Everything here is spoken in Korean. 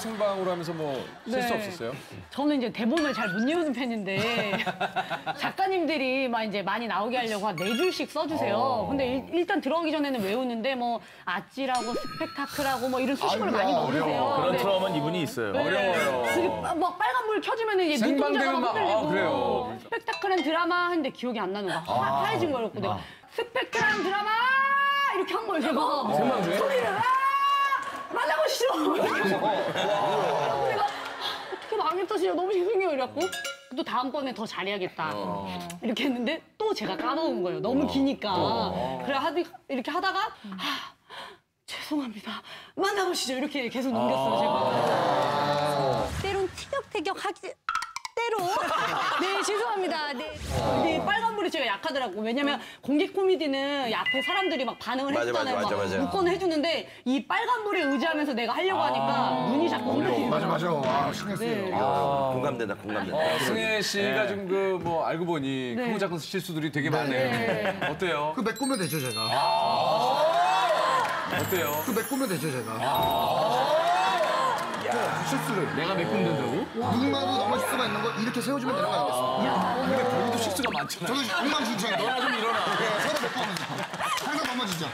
생방으로 하면서 뭐 실수 네. 없었어요? 저는 이제 대본을 잘못 외우는 편인데 작가님들이 막 이제 많이 나오게 하려고 한 네 줄씩 써주세요. 근데 일, 단 들어가기 전에는 외우는데 뭐 아찌라고 스펙타클하고 뭐 이런 수식어를 많이 모르세요. 그런 근데 트라우마는 이분이 있어요. 어려워요. 그게 막 빨간 불 켜지면은 이제 눈동자가 막, 아, 흔들리고 그래요. 스펙타클한 드라마 하는데 기억이 안 나는 거야. 하, 하얘진 거였고 내가 스펙타클한 드라마 이렇게 한 거예요 제가. 생방 중에? 소리를 아 내가 어떻게 망했다 진짜 너무 죄송해요 이래갖고. 또 다음번에 더 잘해야겠다. 이렇게 했는데 또 제가 까먹은 거예요. 너무 기니까. 그래 하디 이렇게 하다가 아, 죄송합니다. 만나보시죠. 이렇게 계속 넘겼어요 제가. 때론 티격태격 하기 때로. 네 죄송합니다. 네 약하더라고 왜냐면 공개 코미디는 이 앞에 사람들이 막 반응을 맞아, 해주잖아요 맞아, 맞아, 막 맞아. 무건을 해주는데 이 빨간불에 의지하면서 내가 하려고 하니까 눈이 자꾸 흔들리는 맞아 맞아. 아, 신경 쓰여요. 아, 공감된다, 공감된다. 어, 승혜 씨가 지금 그 뭐 알고 보니 네. 크고 작은 실수들이 되게 많네요. 어때요? 그 메꾸면 되죠 제가. 어때요? 그 메꾸면 되죠 제가. 네, 실수를 내가 메꾼 된다고? 누군가도 넘어질 수가 있는 거 이렇게 세워주면 되는 거 아니겠습니까? 근데 본인도. 저는 엉망진창. 너나 좀 일어나. 서로 메꾸면서 항상 넘어지죠.